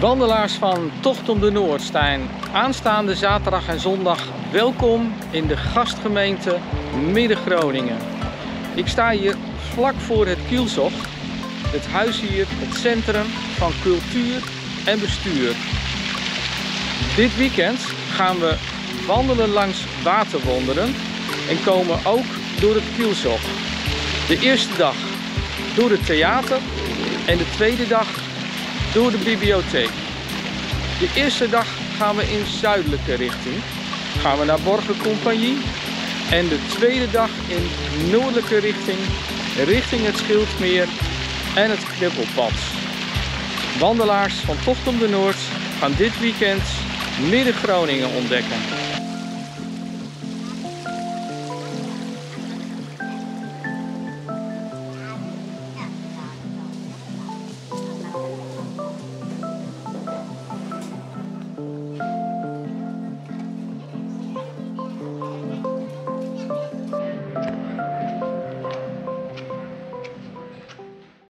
Wandelaars van Tocht om de Noord zijn aanstaande zaterdag en zondag welkom in de gastgemeente Midden-Groningen. Ik sta hier vlak voor het Kielzog, het huis hier, het centrum van cultuur en bestuur. Dit weekend gaan we wandelen langs waterwonderen en komen ook door het Kielzog. De eerste dag door het theater en de tweede dag door de bibliotheek. De eerste dag gaan we in zuidelijke richting. Gaan we naar Borgencompagnie. En de tweede dag in noordelijke richting, richting het Schildmeer en het Knippelpad. Wandelaars van Tocht om de Noord gaan dit weekend Midden-Groningen ontdekken.